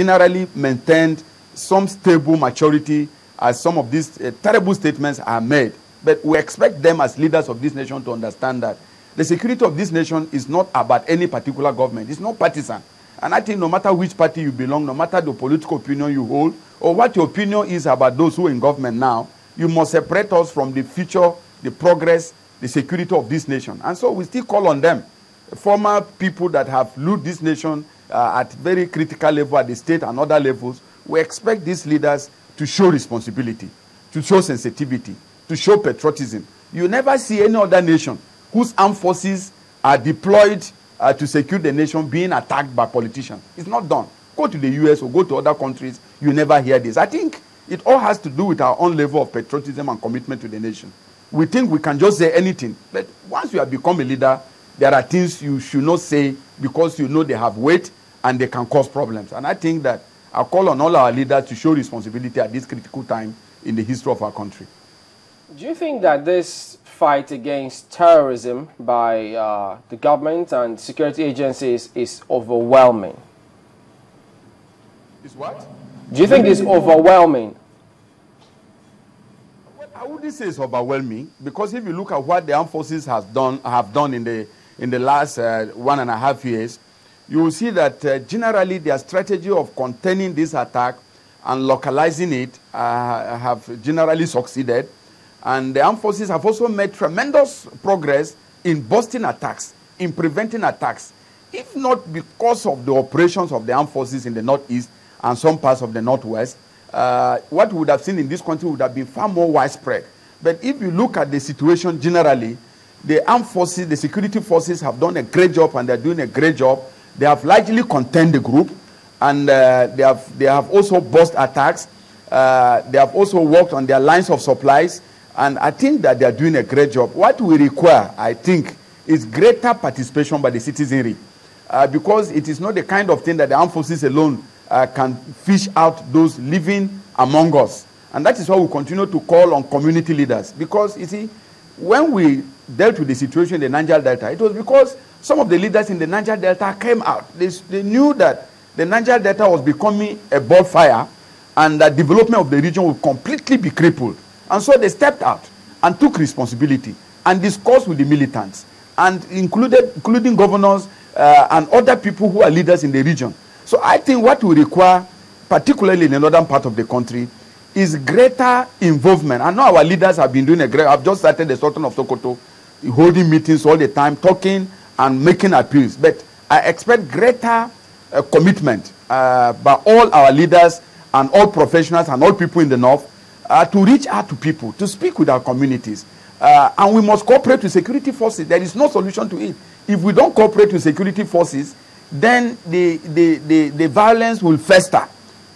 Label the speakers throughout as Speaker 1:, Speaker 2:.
Speaker 1: generally maintained some stable maturity as some of these uh, terrible statements are made. But we expect them as leaders of this nation to understand that the security of this nation is not about any particular government. It's not partisan. And I think no matter which party you belong, no matter the political opinion you hold, or what your opinion is about those who are in government now, you must separate us from the future, the progress, the security of this nation. And so we still call on them, former people that have led this nation uh, at very critical level at the state and other levels. We expect these leaders to show responsibility, to show sensitivity, to show patriotism. You never see any other nation whose armed forces are deployed uh, to secure the nation being attacked by politicians. It's not done. Go to the US or go to other countries, you never hear this. I think it all has to do with our own level of patriotism and commitment to the nation. We think we can just say anything, but once you have become a leader, there are things you should not say because you know they have weight and they can cause problems. And I think that I call on all our leaders to show responsibility at this critical time in the history of our country.
Speaker 2: Do you think that this fight against terrorism by uh, the government and security agencies is overwhelming?
Speaker 1: Is what?
Speaker 2: Do you think it's overwhelming?
Speaker 1: I wouldn't say it's overwhelming because if you look at what the armed forces has done, have done in the, in the last uh, one and a half years, you will see that uh, generally their strategy of containing this attack and localizing it uh, have generally succeeded. And the armed forces have also made tremendous progress in busting attacks, in preventing attacks, if not because of the operations of the armed forces in the northeast and some parts of the northwest. Uh, what we would have seen in this country would have been far more widespread. But if you look at the situation generally, the armed forces, the security forces have done a great job and they're doing a great job. They have largely contained the group and uh, they, have, they have also bust attacks. Uh, they have also worked on their lines of supplies. And I think that they are doing a great job. What we require, I think, is greater participation by the citizenry. Uh, because it is not the kind of thing that the armed forces alone uh, can fish out those living among us. And that is why we continue to call on community leaders. Because, you see, when we dealt with the situation in the Niger Delta, it was because some of the leaders in the Niger Delta came out. They, they knew that the Niger Delta was becoming a bonfire and the development of the region would completely be crippled. And so they stepped out and took responsibility and discussed with the militants and included, including governors uh, and other people who are leaders in the region. So I think what we require, particularly in the northern part of the country, is greater involvement. I know our leaders have been doing a great. I've just started the Sultan of Sokoto, holding meetings all the time, talking and making appeals. But I expect greater uh, commitment uh, by all our leaders and all professionals and all people in the north uh, to reach out to people, to speak with our communities. Uh, and we must cooperate with security forces. There is no solution to it. If we don't cooperate with security forces, then the, the, the, the violence will fester.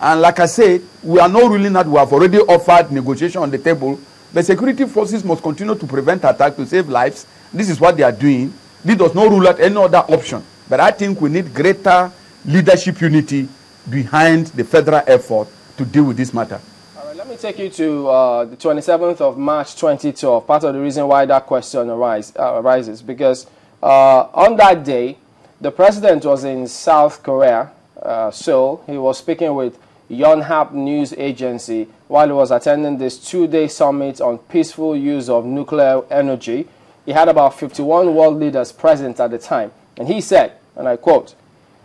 Speaker 1: And like I said, we are not ruling that We have already offered negotiation on the table. The security forces must continue to prevent attack to save lives. This is what they are doing. This does not rule out any other option. But I think we need greater leadership unity behind the federal effort to deal with this matter.
Speaker 2: All right, let me take you to uh, the 27th of March 2012. Part of the reason why that question arise, uh, arises because uh, on that day, the president was in South Korea, uh, Seoul. He was speaking with Yonhap News Agency while he was attending this two-day summit on peaceful use of nuclear energy. He had about 51 world leaders present at the time. And he said, and I quote,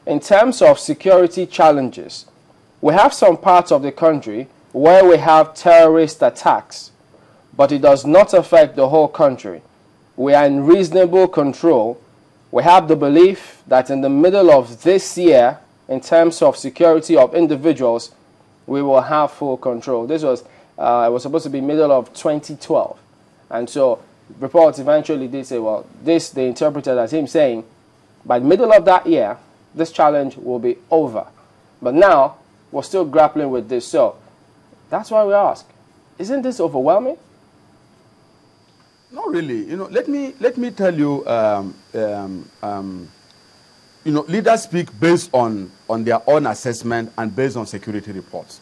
Speaker 2: in terms of security challenges, we have some parts of the country where we have terrorist attacks, but it does not affect the whole country. We are in reasonable control. We have the belief that in the middle of this year, in terms of security of individuals, we will have full control. This was, uh, it was supposed to be middle of 2012. And so reports eventually did say, well, this they interpreted as him saying, by the middle of that year, this challenge will be over. But now, we're still grappling with this. So that's why we ask, isn't this overwhelming?
Speaker 1: Not really. You know, let me let me tell you. Um, um, um, you know, leaders speak based on on their own assessment and based on security reports.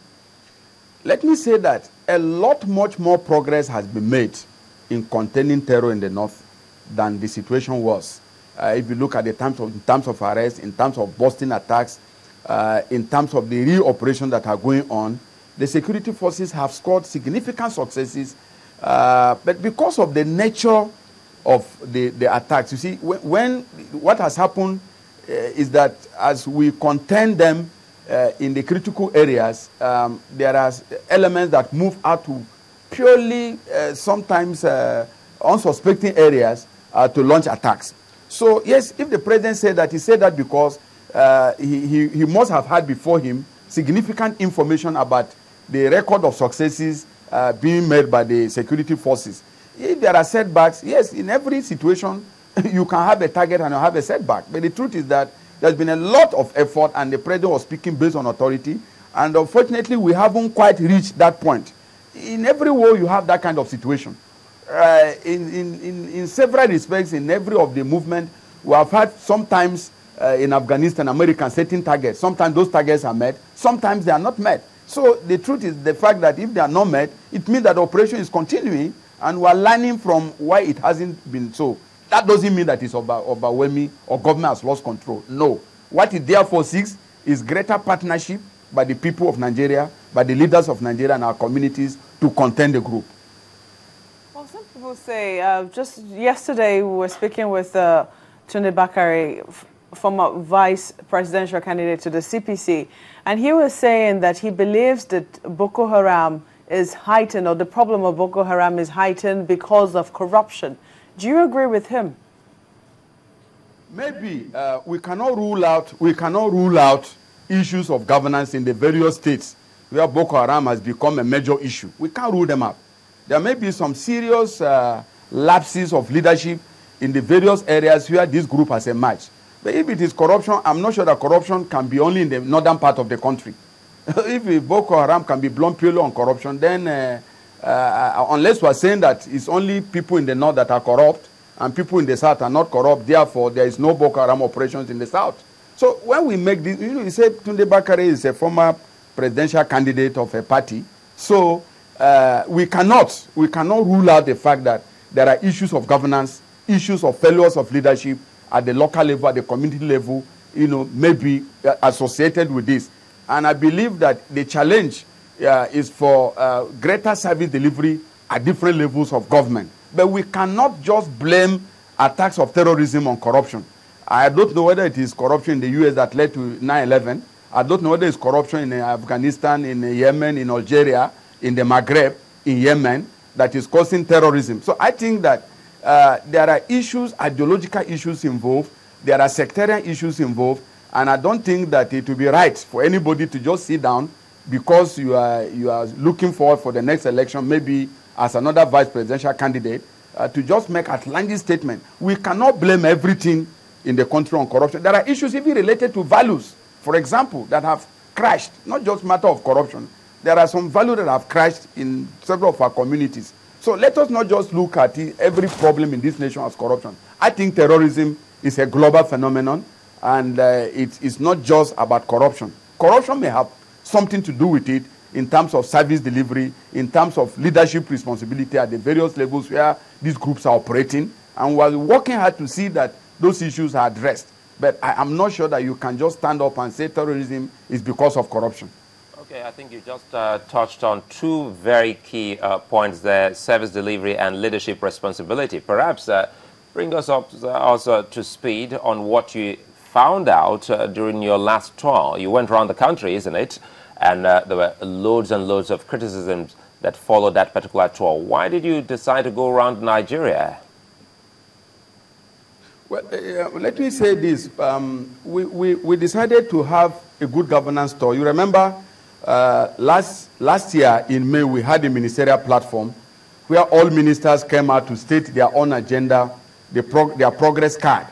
Speaker 1: Let me say that a lot much more progress has been made in containing terror in the north than the situation was. Uh, if you look at the terms of, in terms of arrest, in terms of busting attacks, uh, in terms of the real operations that are going on. The security forces have scored significant successes, uh, but because of the nature of the, the attacks, you see, when, when what has happened is that as we contend them uh, in the critical areas, um, there are elements that move out to purely uh, sometimes uh, unsuspecting areas uh, to launch attacks. So, yes, if the president said that, he said that because uh, he, he, he, must have had before him significant information about the record of successes uh, being made by the security forces. If there are setbacks, yes, in every situation, you can have a target and you have a setback. But the truth is that there's been a lot of effort, and the president was speaking based on authority. And unfortunately, we haven't quite reached that point. In every war, you have that kind of situation. Uh, in, in, in, in several respects, in every of the movement, we have had sometimes uh, in Afghanistan, Americans setting targets. Sometimes those targets are met, sometimes they are not met. So the truth is the fact that if they are not met, it means that the operation is continuing and we are learning from why it hasn't been so. That doesn't mean that it's over, overwhelming or government has lost control. No. What it therefore seeks is greater partnership by the people of Nigeria, by the leaders of Nigeria and our communities to contend the group.
Speaker 3: Well, some people say, uh, just yesterday we were speaking with uh, Tunde Bakare, former vice presidential candidate to the CPC, and he was saying that he believes that Boko Haram is heightened, or the problem of Boko Haram is heightened because of corruption. Do you agree with him?
Speaker 1: Maybe uh, we cannot rule out we cannot rule out issues of governance in the various states where Boko Haram has become a major issue. We can't rule them out. There may be some serious uh, lapses of leadership in the various areas where this group has emerged. But if it is corruption, I'm not sure that corruption can be only in the northern part of the country. if Boko Haram can be blown purely on corruption, then uh, uh, unless we are saying that it's only people in the north that are corrupt and people in the south are not corrupt, therefore there is no Boko Haram operations in the south. So when we make this, you know, you said Tunde Bakare is a former presidential candidate of a party. So uh, we cannot, we cannot rule out the fact that there are issues of governance, issues of failures of leadership at the local level, at the community level, you know, maybe uh, associated with this. And I believe that the challenge uh, is for uh, greater service delivery at different levels of government. But we cannot just blame attacks of terrorism on corruption. I don't know whether it is corruption in the US that led to 9 11. I don't know whether it's corruption in Afghanistan, in Yemen, in Algeria, in the Maghreb, in Yemen, that is causing terrorism. So I think that uh, there are issues, ideological issues involved, there are sectarian issues involved, and I don't think that it would be right for anybody to just sit down because you are, you are looking forward for the next election, maybe as another vice presidential candidate, uh, to just make outlandish statement. We cannot blame everything in the country on corruption. There are issues even related to values, for example, that have crashed, not just matter of corruption. There are some values that have crashed in several of our communities. So let us not just look at every problem in this nation as corruption. I think terrorism is a global phenomenon, and uh, it is not just about corruption. Corruption may have something to do with it in terms of service delivery, in terms of leadership responsibility at the various levels where these groups are operating. And we're working hard to see that those issues are addressed. But I am not sure that you can just stand up and say terrorism is because of corruption.
Speaker 4: Okay, I think you just uh, touched on two very key uh, points there service delivery and leadership responsibility. Perhaps uh, bring us up uh, also to speed on what you found out uh, during your last tour. You went around the country, isn't it? and uh, there were loads and loads of criticisms that followed that particular tour. Why did you decide to go around Nigeria?
Speaker 1: Well, uh, let me say this. Um, we, we, we, decided to have a good governance tour. You remember uh, last, last year in May, we had a ministerial platform where all ministers came out to state their own agenda, their, prog their progress card,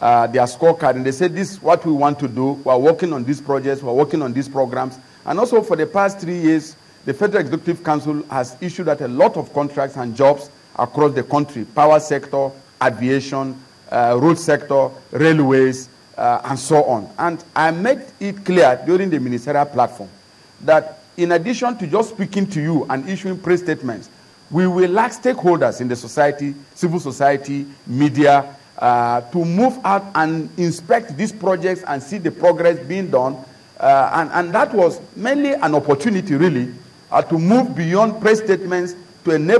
Speaker 1: uh, their scorecard, and they said, This is what we want to do. We're working on these projects, we're working on these programs. And also for the past three years, the Federal Executive Council has issued out a lot of contracts and jobs across the country, power sector, aviation, uh, road sector, railways, uh, and so on. And I made it clear during the ministerial platform that in addition to just speaking to you and issuing press statements, we will lack stakeholders in the society, civil society, media, uh, to move out and inspect these projects and see the progress being done. Uh, and, and that was mainly an opportunity, really, uh, to move beyond press statements to enable